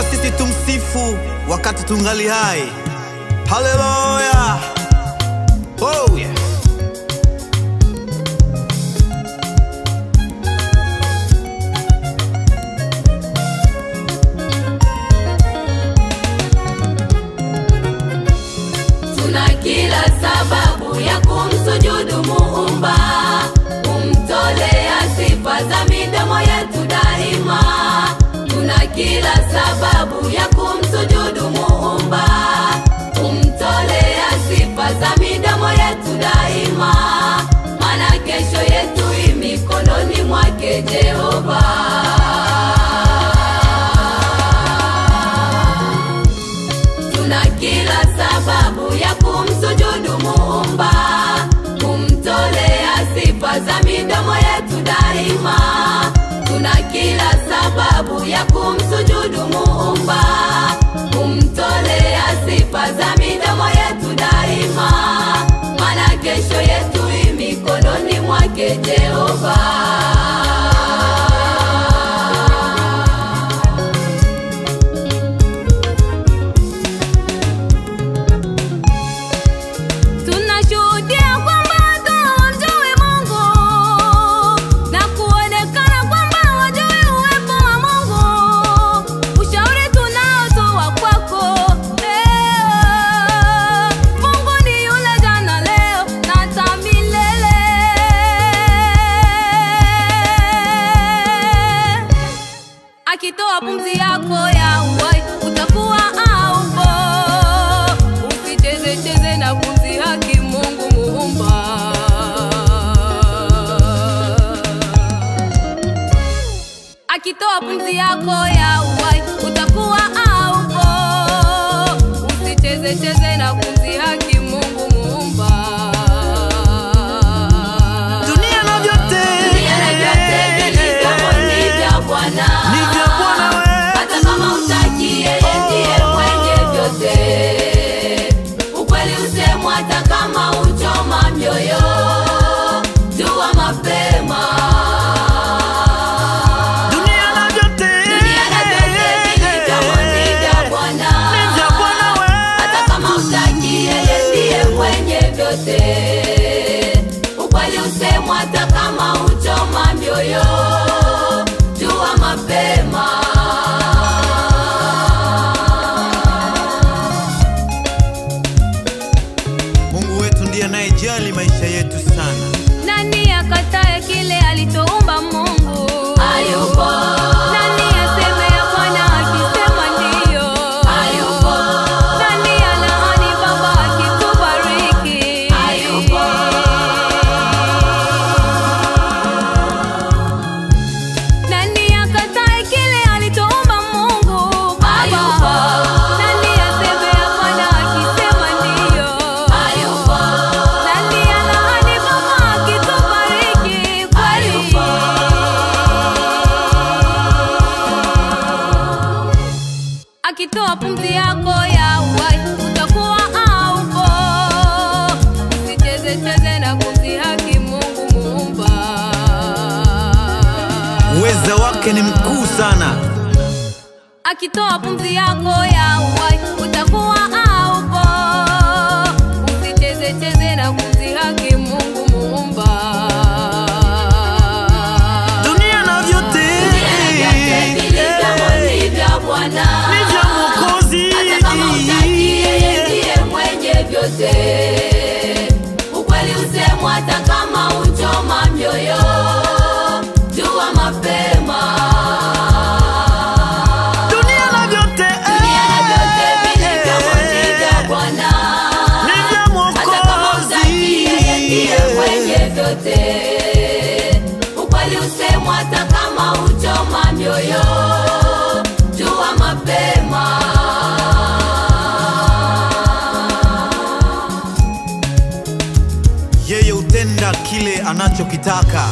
lazima sisi tumsifu wakati tungali hai haleluya oh, yes. mikononi mwake Jehova. Tuna kila sababu ya kumsujudu Muumba, kumtolea sifa za midomo yetu daima. Tuna kila sababu ya kum porque Jehová pumzi yako ya uhai utakuwa aupo. Usicheze cheze na kumdhihaki Mungu muumba. Dunia na vyote vilivyomo Bwana, ni vya Bwana wewe, hata kama utakie ndiye mwenye vyote, ukweli usemwa hata yote, ukweli usemwa hata kama uchoma mioyo. akitoa pumzi yako ya uhai utakuwa aupo. Usicheze cheze na kumdhihaki Mungu Muumba, uweza wake ni mkuu sana. Akitoa pumzi yako ya uhai yote. Ukweli usemwa hata kama uchoma mioyo, jua mapema. Yeye utenda kile anachokitaka.